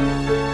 Música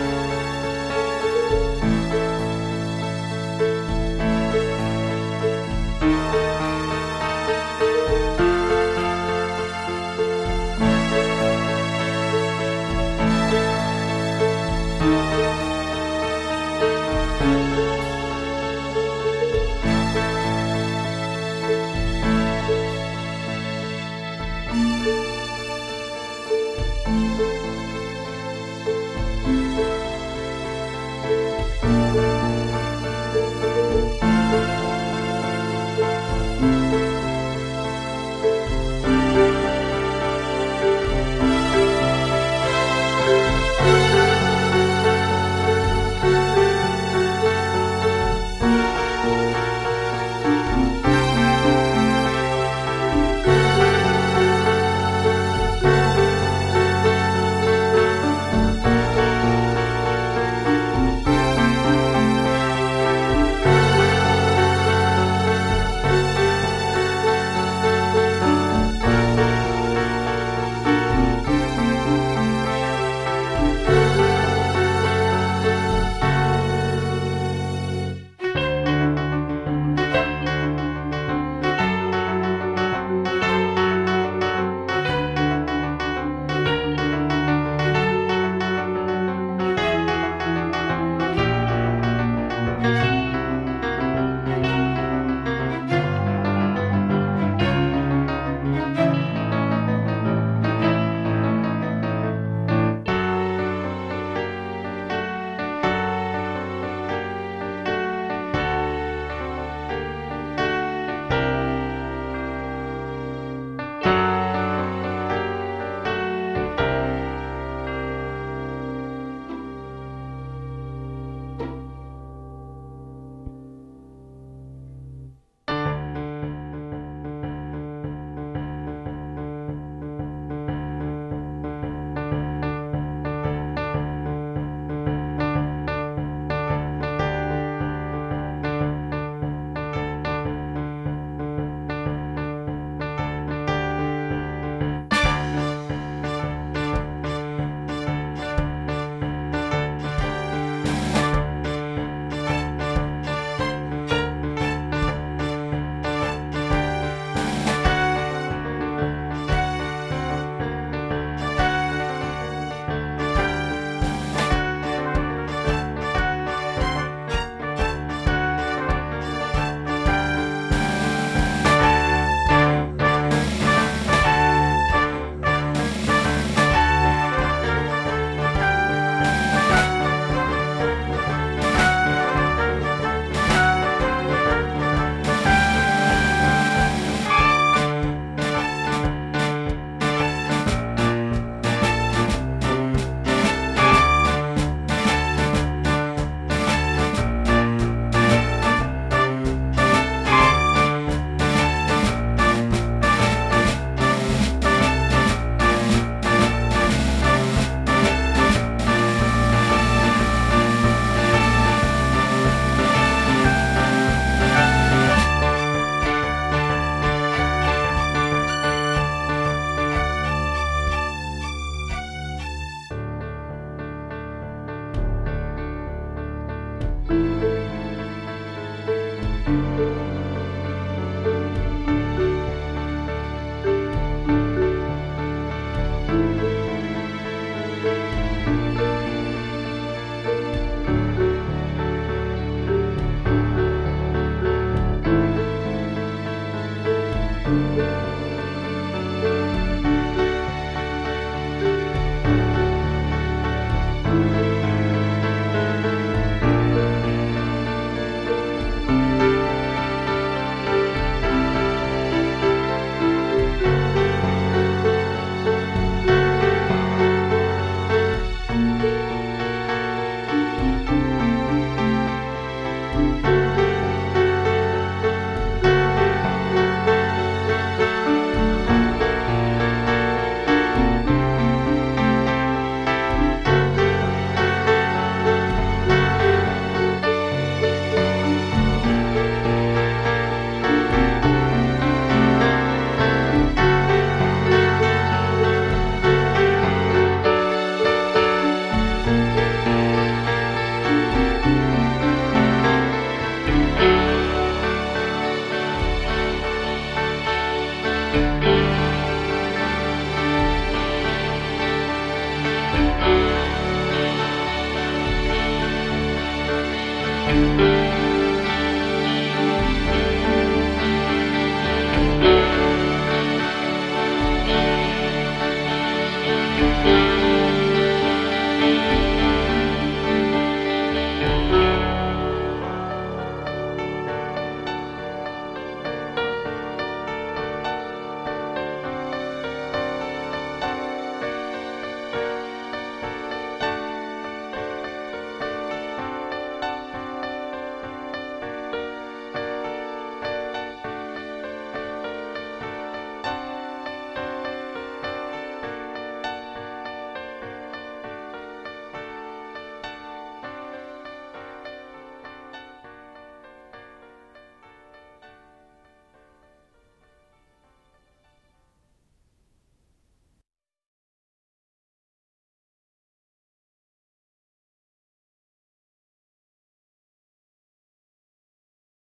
Música